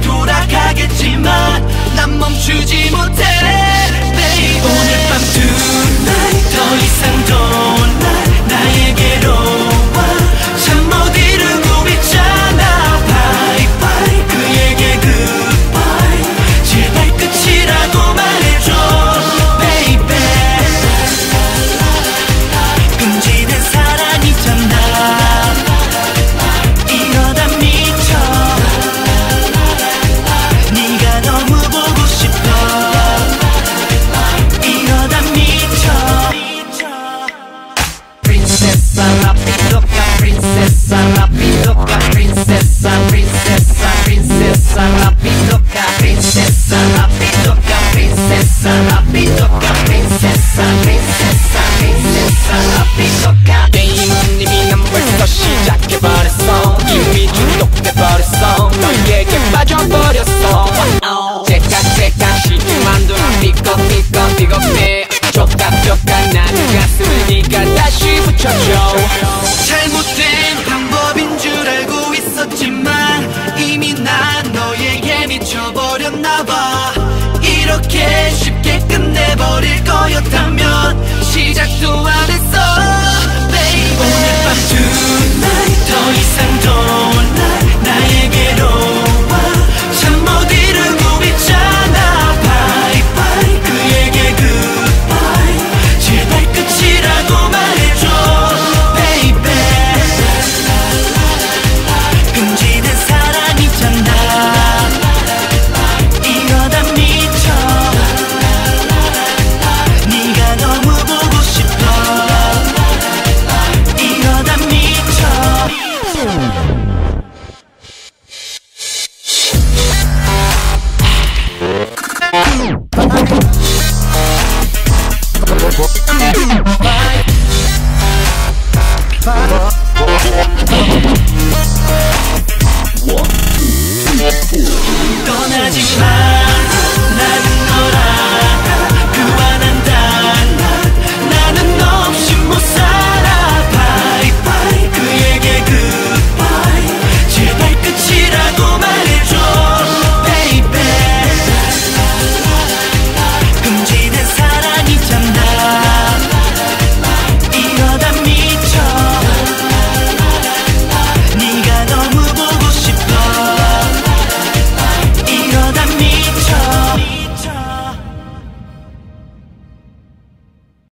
돌아가겠지만 난 멈추지 못해 중독돼버렸어. 너에게 빠져버렸어. 제깍 제깍 시기만도 삐걱삐걱 삐걱대 조각조각 나는 가슴을 네가 다시 붙여줘. 잘못된 방법인 줄 알고 있었지만 이미 난 너에게 미쳐버렸나봐. 이렇게 쉽게 끝내버릴 거였다면 시작도 안 했어. Baby 오늘 밤 tonight 더 이상 더